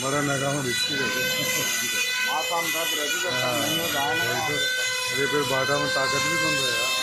बड़ा नगाम हम है। हाँ। अरे फिर बाटा में ताकत भी बन रहा है